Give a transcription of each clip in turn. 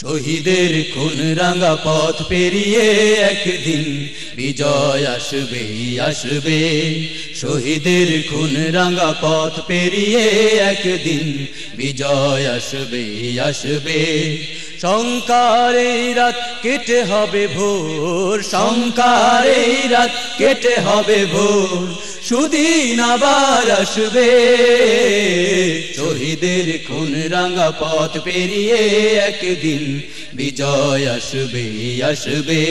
শহীদের খুন রাঙা পথ পেরিয়ে একদিন বিজয় আসবে আসবে। শহীদের খুন রাঙা পথ পেরিয়ে একদিন বিজয় আসবে আসবে। শঙ্কার রাত কেটে হবে ভোর শঙ্কারে রাত কেটে হবে ভোর। সুদিন আবার আসবে, শহীদের খুন রাঙা পথ পেরিয়ে একদিন বিজয় আসবে আসবে।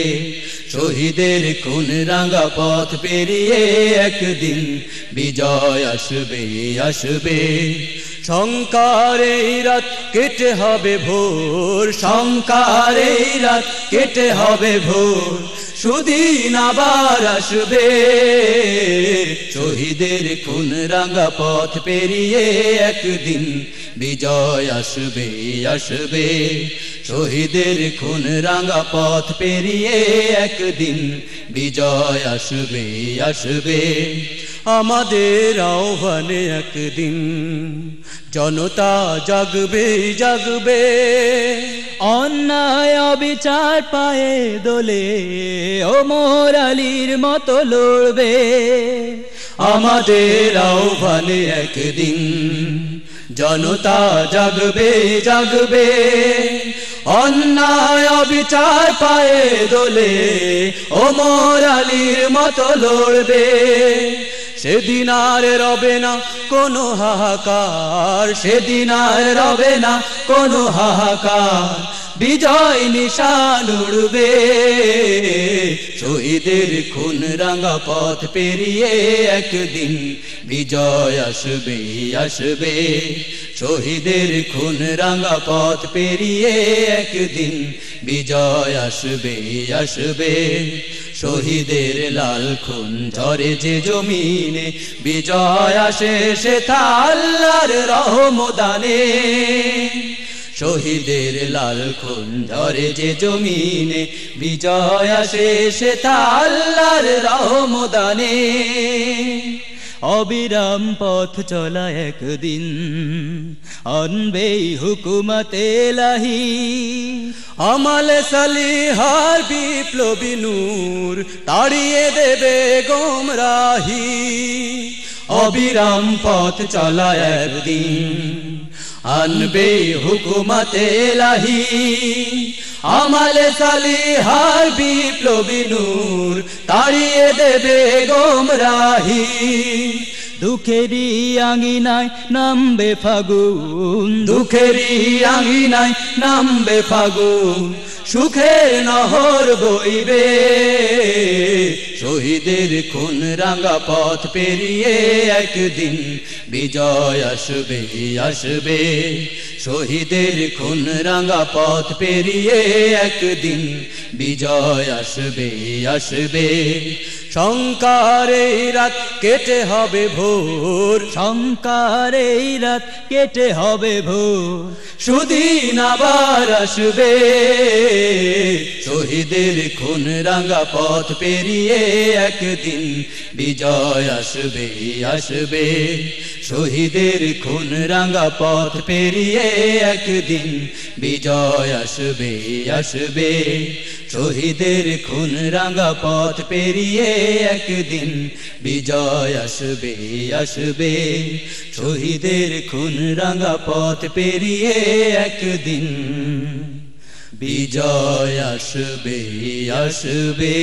শহীদের খুন রাঙা পথ পেরিয়ে একদিন বিজয় আসবে আসবে। শঙ্কার এই রাত কেটে হবে ভোর শঙ্কার এই রাত কেটে হবে ভোর। সুদিন আবার আসবে। শহীদের খুন রাঙা পথ পেরিয়ে একদিন বিজয় আসবে আসবে। শহীদের খুন রাঙা পথ পেরিয়ে একদিন বিজয় আসবে আসবে। আমাদের আহ্বানে একদিন জনতা জাগবে জাগবে। অন্যায় অবিচার পায়ে দোলে ও মোরালির মতো লড়বে। আমাদের আহ্বানে একদিন জনতা জাগবে জাগবে। অন্যায় অবিচার পায়ে দোলে ও মোরালির মতো লড়বে। সেদিন আর রবে না কোনো হাহাকার, সেদিন আর রবে না কোনো হাহাকার। বিজয় নিশান উড়বে, শহীদের খুন রাঙা পথ পেরিয়ে একদিন বিজয় আসবে আসবে। শহীদের খুন রাঙা পথ পেরিয়ে একদিন বিজয় আসবে আসবে। শহীদের লাল খুন ঝরে যে জমিনে বিজয় আসে সে তাল্লার রহমদানে। শহীদের লাল খুন ধরে যে জমিনে বিজয় আসে সে তাল্লার রহমদানে। অবিরাম পথ চলা একদিন। অনবে হুকুমতে লাহি আমাল সালিহার বিপ্লবী নূর তাড়িয়ে দেবে গোমরাহি। অবিরাম পথ চলা একদিন। আনবে হুকুমতে লাহি আমাল সালিহার বিপ্লবী নূর তাড়িয়ে দেবে গোমরাহি। দুঃখেরই আঙিনায় নামবে ফাগুন দুঃখেরই আঙিনায় নামবে ফাগুন। সুখের নহর বইবে। শহীদের খুন রাঙা পথ পেরিয়ে একদিন বিজয় আসবে আসবে। শহীদের খুন রাঙা পথ পেরিয়ে একদিন বিজয় আসবে আসবে। শঙ্কার এই রাত কেটে হবে ভোর। শঙ্কার এই রাত কেটে হবে ভোর। সুদিন আবার আসবে। শহীদের খুন রাঙা পথ পেরিয়ে একদিন বিজয় আসবে আসবে। শহীদের খুন রাঙা পথ পেরিয়ে একদিন বিজয় আসবে আসবে। শহীদের খুন রাঙা পথ পেরিয়ে একদিন বিজয় আসবে আসবে। শহীদের খুন রাঙা পথ পেরিয়ে একদিন বিজয় আসবে আসবে।